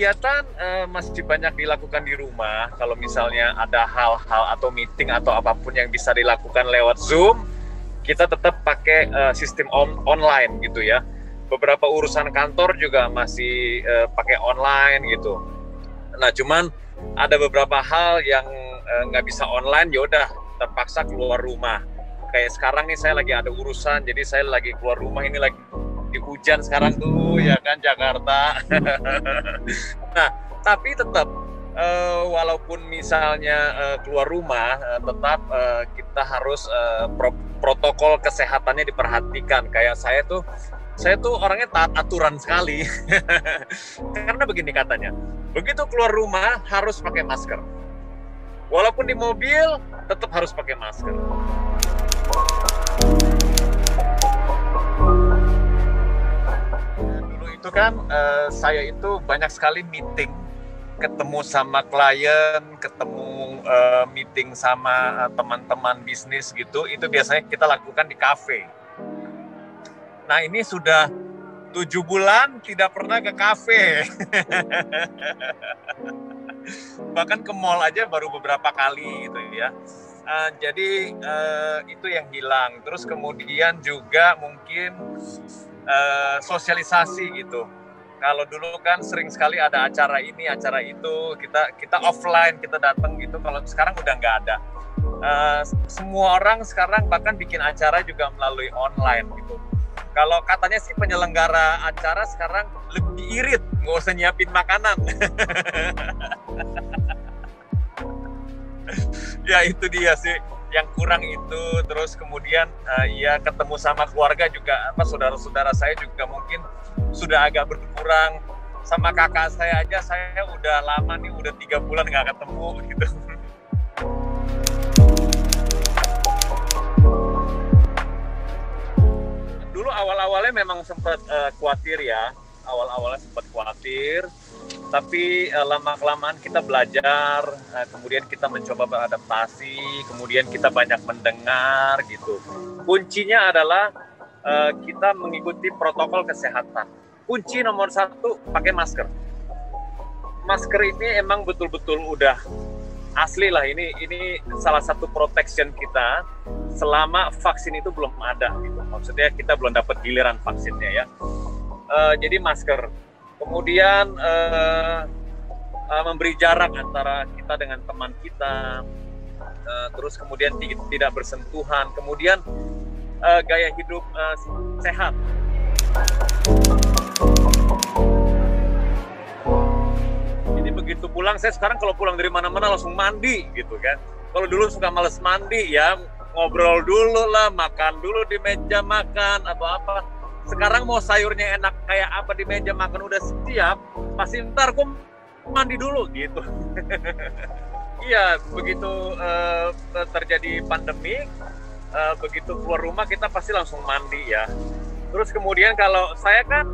kegiatan eh, masih banyak dilakukan di rumah. Kalau misalnya ada hal-hal atau meeting atau apa pun yang bisa dilakukan lewat Zoom, kita tetap pakai eh, sistem on online gitu ya. Beberapa urusan kantor juga masih uh, pakai online gitu. Nah, cuman ada beberapa hal yang nggak uh, bisa online, ya udah terpaksa keluar rumah. Kayak sekarang nih saya lagi ada urusan, jadi saya lagi keluar rumah ini lagi di hujan sekarang tuh ya kan Jakarta. nah, tapi tetap uh, walaupun misalnya uh, keluar rumah uh, tetap uh, kita harus uh, pro protokol kesehatannya diperhatikan. Kayak saya tuh saya tuh orangnya taat aturan sekali. Karena begini katanya, begitu keluar rumah harus pakai masker. Walaupun di mobil tetap harus pakai masker. itu kan uh, saya itu banyak sekali meeting ketemu sama klien, ketemu uh, meeting sama uh, teman-teman bisnis gitu, itu biasanya kita lakukan di kafe. Nah ini sudah tujuh bulan tidak pernah ke kafe. Bahkan ke mall aja baru beberapa kali gitu ya. Uh, jadi uh, itu yang hilang. Terus kemudian juga mungkin uh, sosialisasi gitu. Kalau dulu kan sering sekali ada acara ini, acara itu, kita kita offline, kita datang gitu. Kalau sekarang udah nggak ada. Uh, semua orang sekarang bahkan bikin acara juga melalui online gitu. Kalau katanya sih penyelenggara acara sekarang lebih irit, nggak usah nyiapin makanan. ya itu dia sih. Yang kurang itu terus kemudian uh, ya ketemu sama keluarga juga apa saudara-saudara saya juga mungkin sudah agak berkurang. Sama kakak saya aja saya udah lama nih udah tiga bulan nggak ketemu gitu awal-awalnya memang sempat uh, khawatir ya. Awal-awalnya sempat khawatir. Tapi uh, lama kelamaan kita belajar uh, kemudian kita mencoba beradaptasi kemudian kita banyak mendengar gitu. Kuncinya adalah uh, kita mengikuti protokol kesehatan. Kunci nomor satu pakai masker. Masker ini emang betul-betul udah asli lah ini ini salah satu protection kita selama vaksin itu belum ada gitu. Maksudnya kita belum dapat giliran vaksinnya ya. Uh, jadi masker. Kemudian uh, uh, memberi jarak antara kita dengan teman kita. Uh, terus kemudian tidak bersentuhan. Kemudian uh, gaya hidup uh, sehat begitu pulang saya sekarang kalau pulang dari mana-mana langsung mandi gitu kan. Kalau dulu suka males mandi ya ngobrol dulu lah makan dulu di meja makan atau apa. Sekarang mau sayurnya enak kayak apa di meja makan udah siap pasti ntar gue mandi dulu gitu. Iya begitu uh, terjadi pandemi uh, begitu keluar rumah kita pasti langsung mandi ya. Terus kemudian kalau saya kan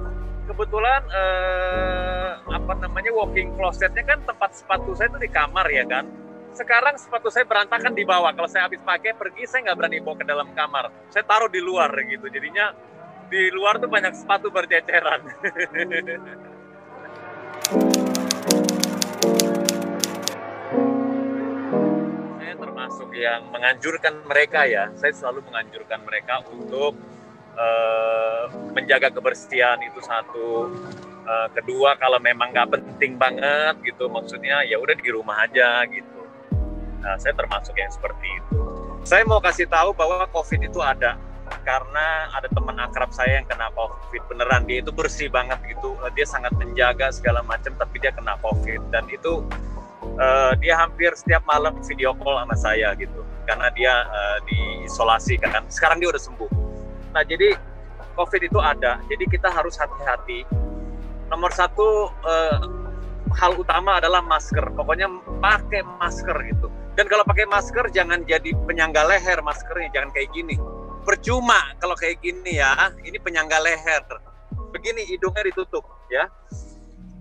kebetulan uh, apa namanya walking closetnya kan tempat sepatu saya itu di kamar ya kan sekarang sepatu saya berantakan di bawah kalau saya habis pakai pergi saya nggak berani bawa ke dalam kamar saya taruh di luar gitu jadinya di luar tuh banyak sepatu berceceran. saya termasuk yang menganjurkan mereka ya. Saya selalu menganjurkan mereka untuk uh, menjaga kebersihan itu satu. Uh, kedua kalau memang nggak penting banget gitu, maksudnya ya udah di rumah aja gitu. Nah, saya termasuk yang seperti itu. Saya mau kasih tahu bahwa COVID itu ada karena ada teman akrab saya yang kena covid beneran dia itu bersih banget gitu eh, dia sangat menjaga segala macam tapi dia kena covid dan itu uh, dia hampir setiap malam video call sama saya gitu karena dia uh, diisolasi kan sekarang dia udah sembuh nah jadi covid itu ada. Jadi kita harus hati-hati. Nomor satu uh, hal utama adalah masker. Pokoknya pakai masker gitu. Dan kalau pakai masker jangan jadi penyangga leher maskernya. Jangan kayak gini. Percuma kalau kayak gini ya. Ini penyangga leher. Begini hidungnya ditutup ya.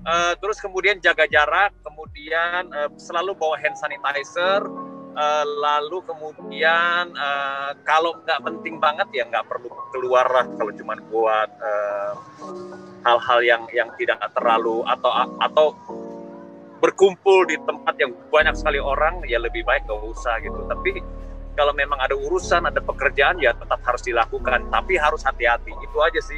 Uh, terus kemudian jaga jarak, kemudian uh, selalu bawa hand sanitizer, uh, lalu kemudian uh, kalau nggak penting banget ya nggak perlu keluar lah kalau cuma buat hal-hal uh, yang yang tidak terlalu atau atau berkumpul di tempat yang banyak sekali orang ya lebih baik nggak usah gitu. Tapi kalau memang ada urusan, ada pekerjaan ya tetap harus dilakukan, tapi harus hati-hati. Itu aja sih.